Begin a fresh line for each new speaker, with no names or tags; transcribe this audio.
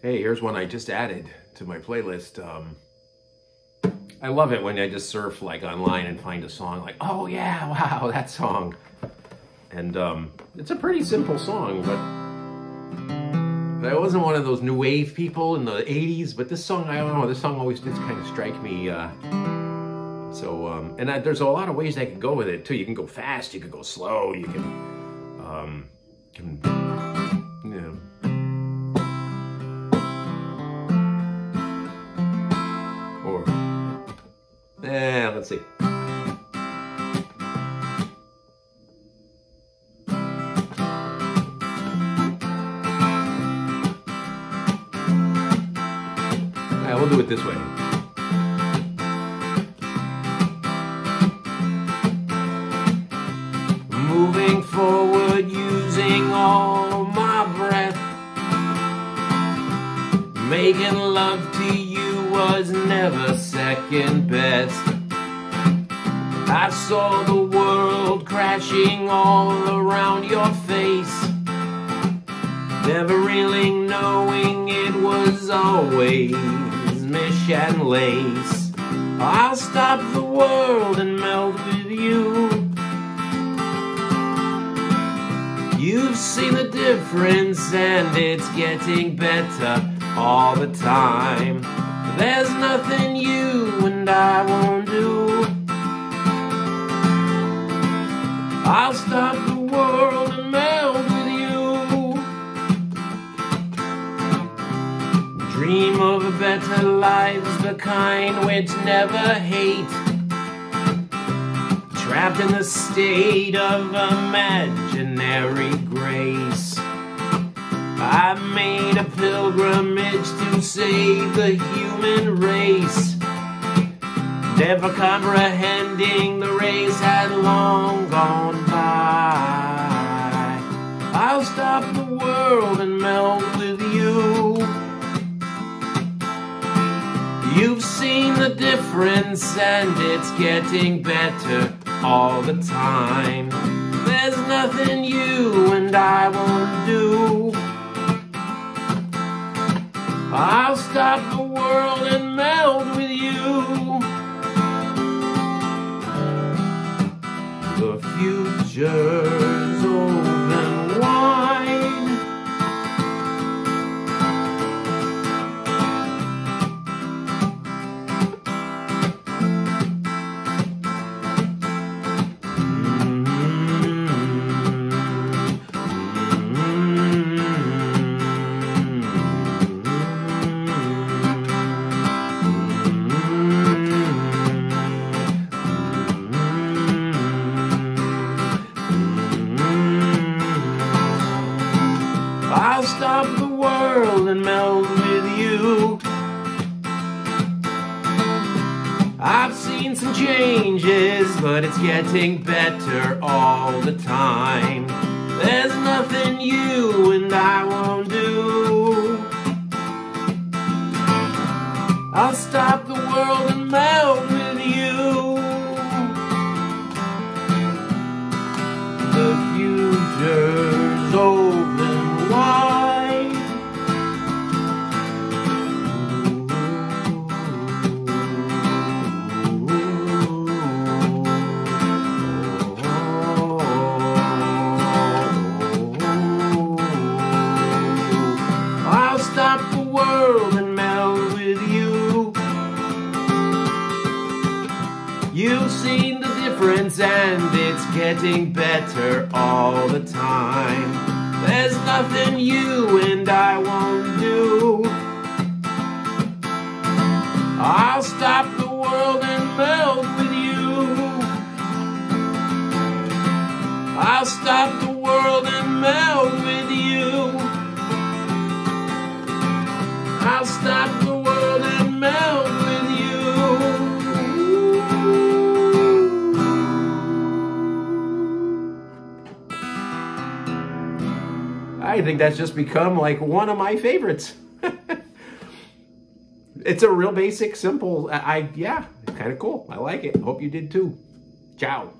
Hey, here's one I just added to my playlist. Um, I love it when I just surf like online and find a song like, oh yeah, wow, that song. And um, it's a pretty simple song, but I wasn't one of those new wave people in the 80s, but this song, I don't know, this song always did kind of strike me. Uh, so, um, and I, there's a lot of ways I can go with it too. You can go fast, you can go slow, you can, um, can, let's see. Yeah, we'll do it this way. Moving forward using all my breath. Making love to you was never second best. I saw the world crashing all around your face. Never really knowing it was always Mish and Lace. I'll stop the world and melt with you. You've seen the difference and it's getting better all the time. There's nothing you and I won't I'll stop the world and melt with you. Dream of a better life, the kind which never hate. Trapped in the state of imaginary grace. I made a pilgrimage to save the human race. Never comprehending the race had long gone You've seen the difference and it's getting better all the time. There's nothing you and I won't do. I'll stop the world and melt with you. The future's I'll stop the world and melt with you. I've seen some changes, but it's getting better all the time. There's nothing you and I won't do. I'll stop the world getting better all the time. There's nothing you and I won't do. I think that's just become like one of my favorites. it's a real basic, simple. I, I yeah, kind of cool. I like it. Hope you did too. Ciao.